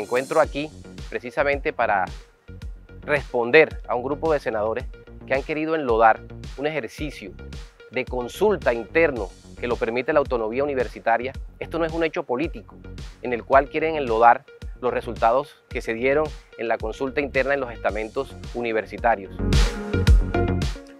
encuentro aquí precisamente para responder a un grupo de senadores que han querido enlodar un ejercicio de consulta interno que lo permite la autonomía universitaria. Esto no es un hecho político en el cual quieren enlodar los resultados que se dieron en la consulta interna en los estamentos universitarios.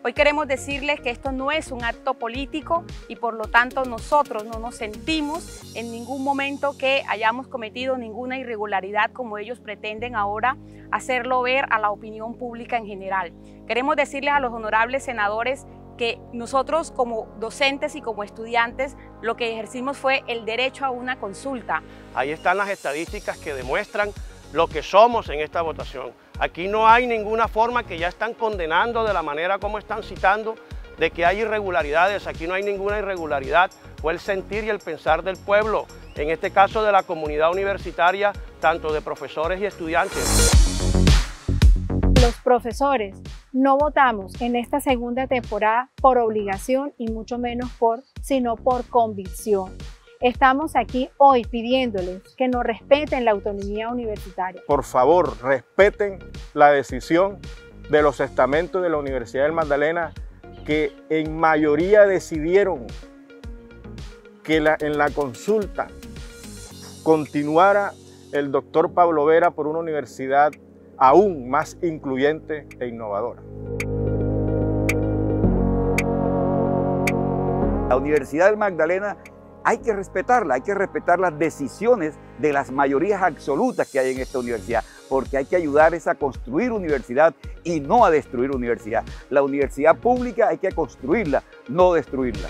Hoy queremos decirles que esto no es un acto político y por lo tanto nosotros no nos sentimos en ningún momento que hayamos cometido ninguna irregularidad como ellos pretenden ahora hacerlo ver a la opinión pública en general. Queremos decirles a los honorables senadores que nosotros como docentes y como estudiantes lo que ejercimos fue el derecho a una consulta. Ahí están las estadísticas que demuestran lo que somos en esta votación. Aquí no hay ninguna forma que ya están condenando de la manera como están citando de que hay irregularidades. Aquí no hay ninguna irregularidad. Fue el sentir y el pensar del pueblo, en este caso de la comunidad universitaria, tanto de profesores y estudiantes. Los profesores no votamos en esta segunda temporada por obligación y mucho menos por, sino por convicción. Estamos aquí hoy pidiéndoles que nos respeten la autonomía universitaria. Por favor, respeten la decisión de los estamentos de la Universidad del Magdalena que en mayoría decidieron que en la consulta continuara el doctor Pablo Vera por una universidad aún más incluyente e innovadora. La Universidad del Magdalena hay que respetarla, hay que respetar las decisiones de las mayorías absolutas que hay en esta universidad, porque hay que ayudarles a construir universidad y no a destruir universidad. La universidad pública hay que construirla, no destruirla.